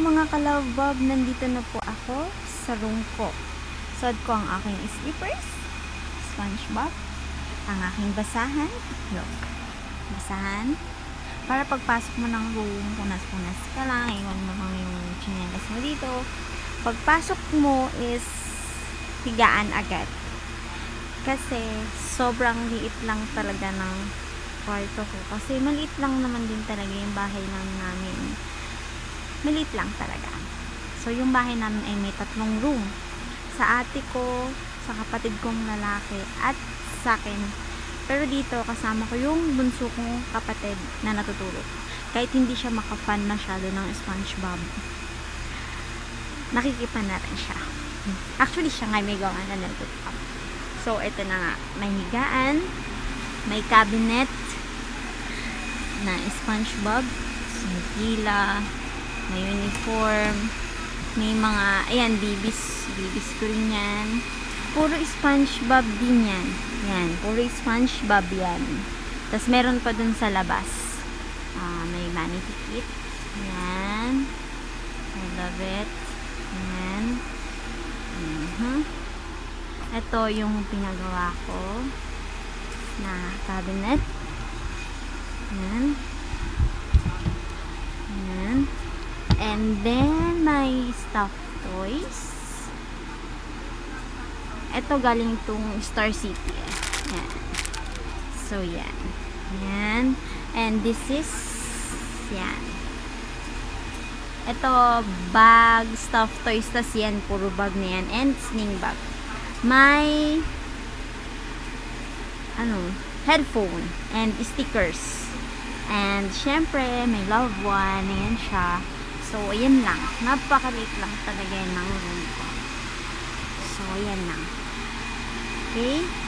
mga ka-love Bob, nandito na po ako sa room ko. Suot ko ang aking slippers, SpongeBob, ang aking basahan, look, basahan, para pagpasok mo ng room, punas-punas ka lang, iwan mo lang yung chinelas mo dito. Pagpasok mo is higaan agad. Kasi sobrang liit lang talaga ng kwarto ko. Kasi maliit lang naman din talaga yung bahay lang namin. Maliit lang talaga. So yung bahay namin ay may tatlong room. Sa ate ko, sa kapatid kong lalaki, at sa akin. Pero dito, kasama ko yung bunso kong kapatid na natutulog. Kahit hindi siya makafan masyado ng SpongeBob. Nakikipan na rin siya. Actually, siya nga may gawa na nagtutulog. So, ito na nga. May higaan, may cabinet na SpongeBob, pila, may uniform, may mga, ayan, bibis, bibis ko rin yan. Puro SpongeBob din yan. Yan, puro SpongeBob yan. Tapos meron pa dun sa labas. Ah, may vanity kit. Yan. I love it. Yan. Mhm. Ito yung pinagawa ko na cabinet. Yan. Yan. And then, may stuffed toys. Ito galing tong Star City. Eh. Yan. So, yan. Yan. And this is, yan. Ito, bag, stuffed toys, tas yan, puro bag na yan. And sling bag. May, ano, headphone and stickers. And, syempre, may loved one. Ayan siya. So, ayan lang. Napakaliit lang talaga ng room ko. So, ayan lang. Okay?